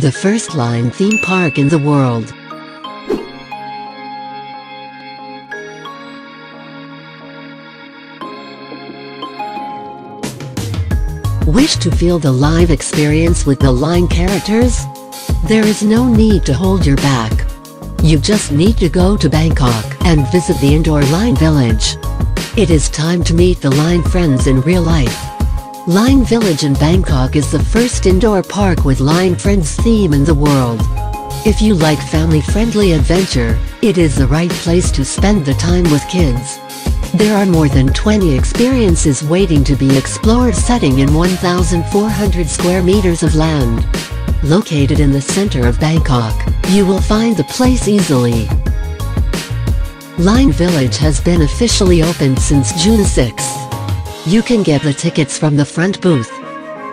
the first line theme park in the world. Wish to feel the live experience with the line characters? There is no need to hold your back. You just need to go to Bangkok and visit the indoor Line Village. It is time to meet the Line friends in real life. Line Village in Bangkok is the first indoor park with Line Friends theme in the world. If you like family-friendly adventure, it is the right place to spend the time with kids. There are more than 20 experiences waiting to be explored setting in 1,400 square meters of land. Located in the center of Bangkok, you will find the place easily. Line Village has been officially opened since June 6. You can get the tickets from the front booth.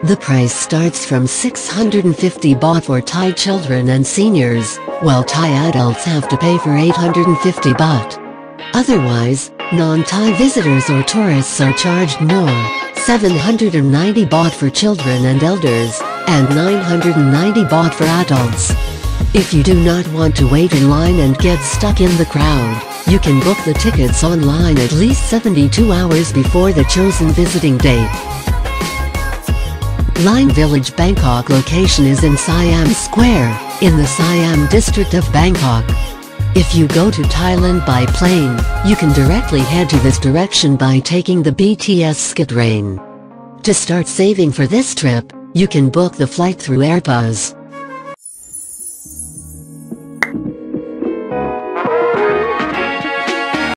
The price starts from 650 baht for Thai children and seniors, while Thai adults have to pay for 850 baht. Otherwise, non-Thai visitors or tourists are charged more, 790 baht for children and elders, and 990 baht for adults. If you do not want to wait in line and get stuck in the crowd, you can book the tickets online at least 72 hours before the chosen visiting date. Line Village Bangkok location is in Siam Square, in the Siam district of Bangkok. If you go to Thailand by plane, you can directly head to this direction by taking the BTS Skytrain. To start saving for this trip, you can book the flight through Airpaz.